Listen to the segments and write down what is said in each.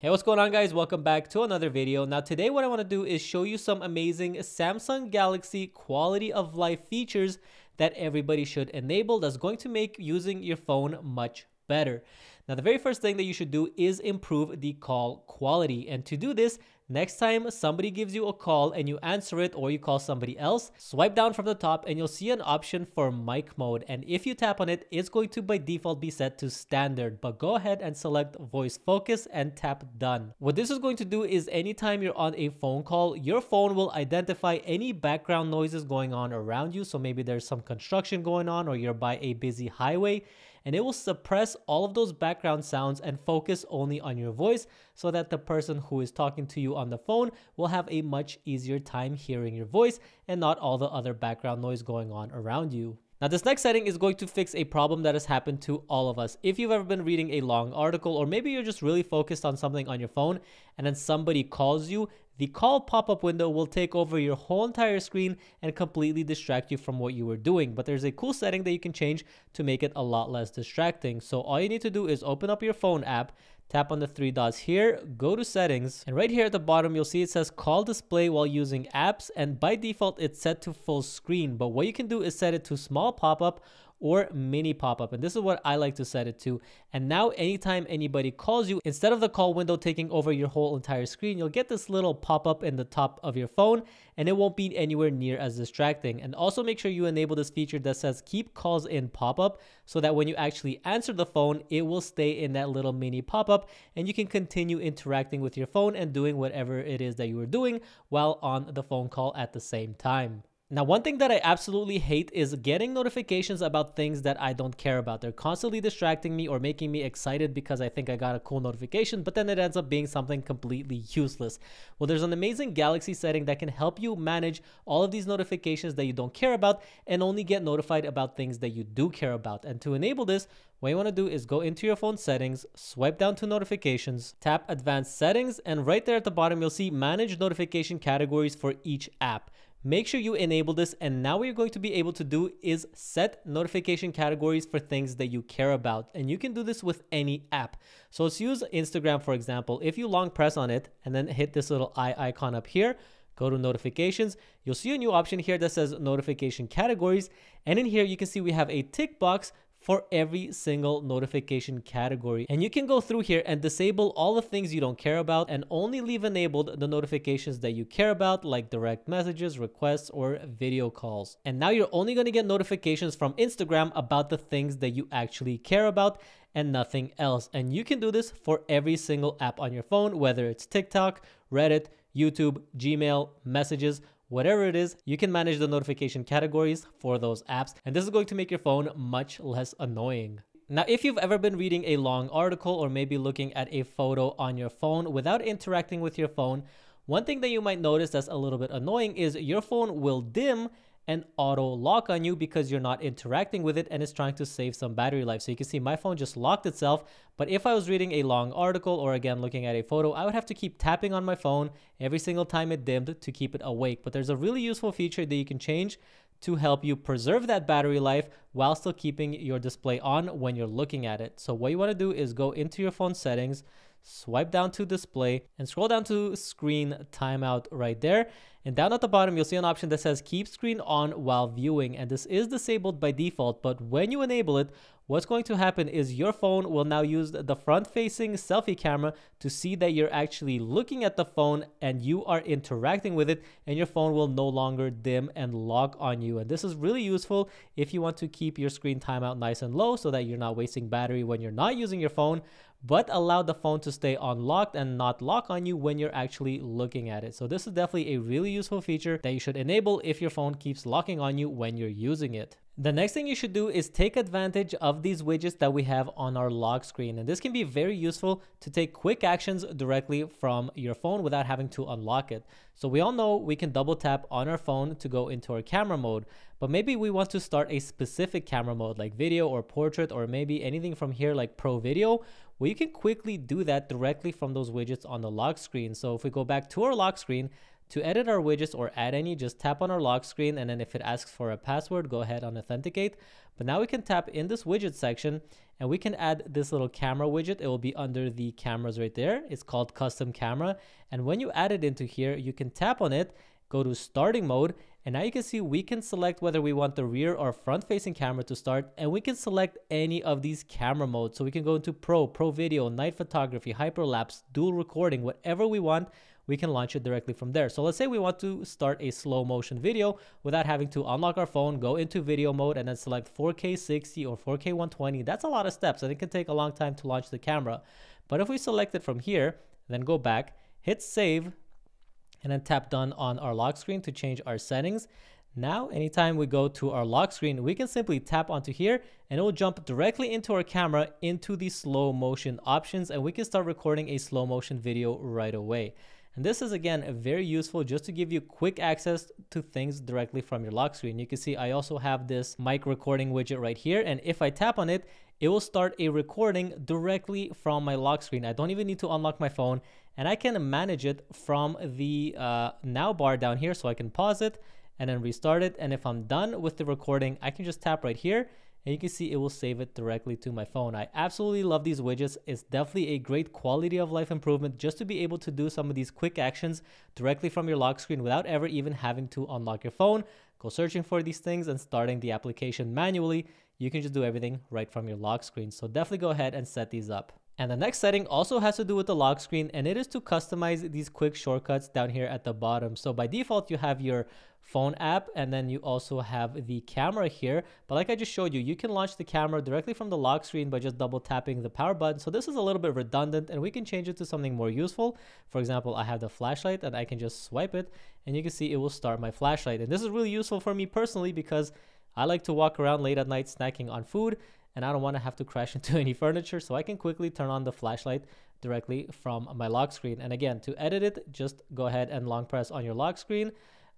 Hey, what's going on guys? Welcome back to another video. Now today what I want to do is show you some amazing Samsung Galaxy quality of life features that everybody should enable that's going to make using your phone much better. Now the very first thing that you should do is improve the call quality and to do this Next time somebody gives you a call and you answer it or you call somebody else, swipe down from the top and you'll see an option for mic mode. And if you tap on it, it's going to by default be set to standard, but go ahead and select voice focus and tap done. What this is going to do is anytime you're on a phone call, your phone will identify any background noises going on around you. So maybe there's some construction going on or you're by a busy highway and it will suppress all of those background sounds and focus only on your voice so that the person who is talking to you on the phone will have a much easier time hearing your voice and not all the other background noise going on around you. Now this next setting is going to fix a problem that has happened to all of us. If you've ever been reading a long article or maybe you're just really focused on something on your phone and then somebody calls you, the call pop-up window will take over your whole entire screen and completely distract you from what you were doing. But there's a cool setting that you can change to make it a lot less distracting. So all you need to do is open up your phone app, tap on the three dots here, go to settings, and right here at the bottom, you'll see it says call display while using apps, and by default, it's set to full screen. But what you can do is set it to small pop-up or mini pop-up. And this is what I like to set it to. And now anytime anybody calls you, instead of the call window taking over your whole entire screen, you'll get this little pop-up in the top of your phone and it won't be anywhere near as distracting. And also make sure you enable this feature that says keep calls in pop-up so that when you actually answer the phone, it will stay in that little mini pop-up and you can continue interacting with your phone and doing whatever it is that you were doing while on the phone call at the same time. Now, one thing that I absolutely hate is getting notifications about things that I don't care about. They're constantly distracting me or making me excited because I think I got a cool notification, but then it ends up being something completely useless. Well, there's an amazing Galaxy setting that can help you manage all of these notifications that you don't care about and only get notified about things that you do care about. And to enable this, what you want to do is go into your phone settings, swipe down to notifications, tap advanced settings, and right there at the bottom, you'll see manage notification categories for each app. Make sure you enable this and now what you're going to be able to do is set notification categories for things that you care about and you can do this with any app. So let's use Instagram for example. If you long press on it and then hit this little eye icon up here, go to notifications, you'll see a new option here that says notification categories and in here you can see we have a tick box for every single notification category. And you can go through here and disable all the things you don't care about and only leave enabled the notifications that you care about like direct messages, requests, or video calls. And now you're only going to get notifications from Instagram about the things that you actually care about and nothing else. And you can do this for every single app on your phone, whether it's TikTok, Reddit, YouTube, Gmail, messages, whatever it is, you can manage the notification categories for those apps. And this is going to make your phone much less annoying. Now, if you've ever been reading a long article or maybe looking at a photo on your phone without interacting with your phone, one thing that you might notice that's a little bit annoying is your phone will dim and auto lock on you because you're not interacting with it and it's trying to save some battery life. So you can see my phone just locked itself. But if I was reading a long article or again looking at a photo, I would have to keep tapping on my phone every single time it dimmed to keep it awake. But there's a really useful feature that you can change to help you preserve that battery life while still keeping your display on when you're looking at it. So what you want to do is go into your phone settings, swipe down to display and scroll down to screen timeout right there. And down at the bottom, you'll see an option that says keep screen on while viewing. And this is disabled by default, but when you enable it, what's going to happen is your phone will now use the front facing selfie camera to see that you're actually looking at the phone and you are interacting with it and your phone will no longer dim and lock on you. And this is really useful if you want to keep your screen timeout nice and low so that you're not wasting battery when you're not using your phone but allow the phone to stay unlocked and not lock on you when you're actually looking at it. So this is definitely a really useful feature that you should enable if your phone keeps locking on you when you're using it. The next thing you should do is take advantage of these widgets that we have on our lock screen. And this can be very useful to take quick actions directly from your phone without having to unlock it. So we all know we can double tap on our phone to go into our camera mode, but maybe we want to start a specific camera mode like video or portrait or maybe anything from here like pro video. Well, you can quickly do that directly from those widgets on the lock screen. So if we go back to our lock screen, to edit our widgets or add any, just tap on our lock screen and then if it asks for a password, go ahead and authenticate. But now we can tap in this widget section and we can add this little camera widget. It will be under the cameras right there. It's called custom camera. And when you add it into here, you can tap on it, go to starting mode, and now you can see we can select whether we want the rear or front facing camera to start and we can select any of these camera modes. So we can go into pro, pro video, night photography, hyperlapse, dual recording, whatever we want we can launch it directly from there. So let's say we want to start a slow motion video without having to unlock our phone, go into video mode, and then select 4K 60 or 4K 120. That's a lot of steps and it can take a long time to launch the camera. But if we select it from here, then go back, hit save, and then tap done on our lock screen to change our settings. Now, anytime we go to our lock screen, we can simply tap onto here and it will jump directly into our camera into the slow motion options and we can start recording a slow motion video right away. And this is again very useful just to give you quick access to things directly from your lock screen. You can see I also have this mic recording widget right here. And if I tap on it, it will start a recording directly from my lock screen. I don't even need to unlock my phone and I can manage it from the uh, now bar down here. So I can pause it and then restart it. And if I'm done with the recording, I can just tap right here and you can see it will save it directly to my phone. I absolutely love these widgets. It's definitely a great quality of life improvement just to be able to do some of these quick actions directly from your lock screen without ever even having to unlock your phone, go searching for these things and starting the application manually. You can just do everything right from your lock screen. So definitely go ahead and set these up. And the next setting also has to do with the lock screen and it is to customize these quick shortcuts down here at the bottom. So by default, you have your phone app and then you also have the camera here. But like i just showed you you can launch the camera directly from the lock screen by just double tapping the power button. So this is a little bit redundant and we can change it to something more useful. For example i have the flashlight and i can just swipe it and you can see it will start my flashlight. And this is really useful for me personally because i like to walk around late at night snacking on food and i don't want to have to crash into any furniture so i can quickly turn on the flashlight directly from my lock screen. And again to edit it just go ahead and long press on your lock screen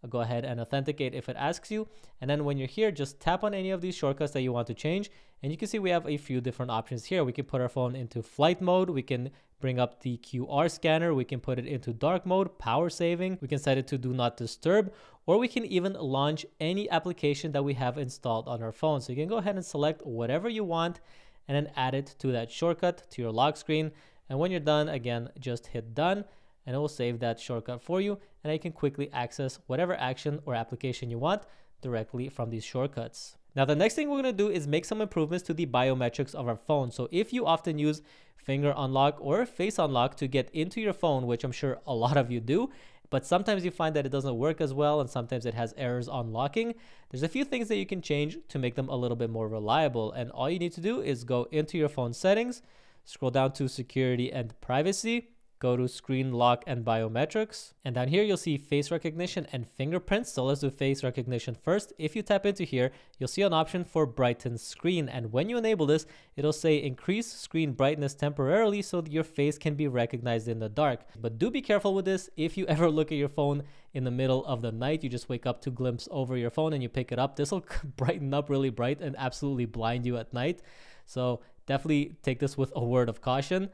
go ahead and authenticate if it asks you. And then when you're here, just tap on any of these shortcuts that you want to change. And you can see we have a few different options here. We can put our phone into flight mode. We can bring up the QR scanner. We can put it into dark mode, power saving. We can set it to do not disturb, or we can even launch any application that we have installed on our phone. So you can go ahead and select whatever you want and then add it to that shortcut to your lock screen. And when you're done, again, just hit done and it will save that shortcut for you and you can quickly access whatever action or application you want directly from these shortcuts. Now the next thing we're going to do is make some improvements to the biometrics of our phone. So if you often use finger unlock or face unlock to get into your phone, which I'm sure a lot of you do, but sometimes you find that it doesn't work as well and sometimes it has errors unlocking. There's a few things that you can change to make them a little bit more reliable. And all you need to do is go into your phone settings, scroll down to security and privacy, go to screen lock and biometrics. And down here, you'll see face recognition and fingerprints. So let's do face recognition first. If you tap into here, you'll see an option for brighten screen. And when you enable this, it'll say increase screen brightness temporarily so that your face can be recognized in the dark. But do be careful with this. If you ever look at your phone in the middle of the night, you just wake up to glimpse over your phone and you pick it up. This will brighten up really bright and absolutely blind you at night. So definitely take this with a word of caution.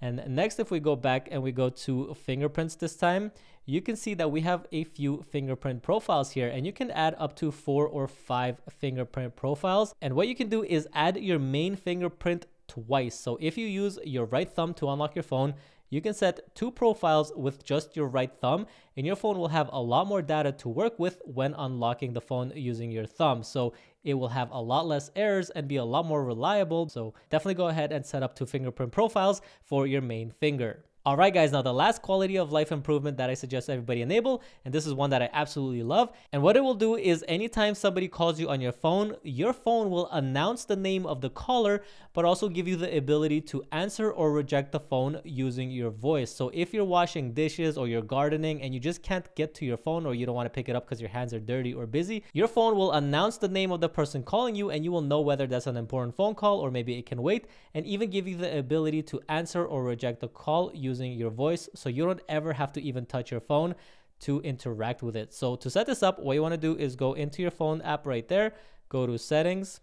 And next, if we go back and we go to fingerprints this time, you can see that we have a few fingerprint profiles here and you can add up to four or five fingerprint profiles. And what you can do is add your main fingerprint twice. So if you use your right thumb to unlock your phone, you can set two profiles with just your right thumb and your phone will have a lot more data to work with when unlocking the phone using your thumb. So it will have a lot less errors and be a lot more reliable. So definitely go ahead and set up two fingerprint profiles for your main finger. All right, guys, now the last quality of life improvement that I suggest everybody enable, and this is one that I absolutely love. And what it will do is anytime somebody calls you on your phone, your phone will announce the name of the caller, but also give you the ability to answer or reject the phone using your voice. So if you're washing dishes or you're gardening and you just can't get to your phone or you don't want to pick it up because your hands are dirty or busy, your phone will announce the name of the person calling you and you will know whether that's an important phone call or maybe it can wait and even give you the ability to answer or reject the call using using your voice so you don't ever have to even touch your phone to interact with it. So to set this up, what you want to do is go into your phone app right there, go to settings,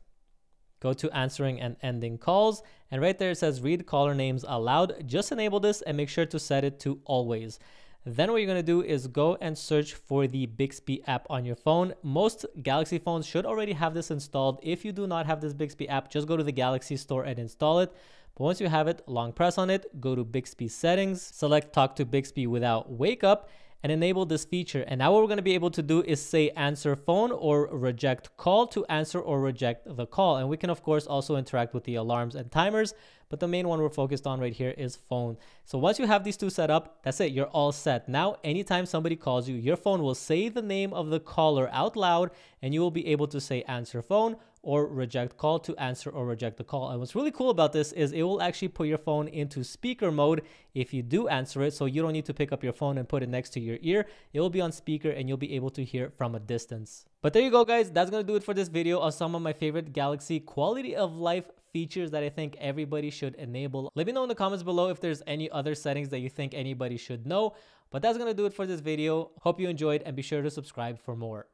go to answering and ending calls. And right there it says read caller names aloud. Just enable this and make sure to set it to always. Then what you're going to do is go and search for the Bixby app on your phone. Most Galaxy phones should already have this installed. If you do not have this Bixby app, just go to the Galaxy store and install it. But once you have it, long press on it, go to Bixby settings, select talk to Bixby without wake up, and enable this feature. And now what we're going to be able to do is say answer phone or reject call to answer or reject the call. And we can of course also interact with the alarms and timers, but the main one we're focused on right here is phone. So once you have these two set up, that's it, you're all set. Now, anytime somebody calls you, your phone will say the name of the caller out loud and you will be able to say answer phone or reject call to answer or reject the call. And what's really cool about this is it will actually put your phone into speaker mode if you do answer it. So you don't need to pick up your phone and put it next to your ear. It will be on speaker and you'll be able to hear from a distance. But there you go, guys. That's to do it for this video of some of my favorite Galaxy quality of life features that I think everybody should enable. Let me know in the comments below if there's any other settings that you think anybody should know. But that's to do it for this video. Hope you enjoyed and be sure to subscribe for more.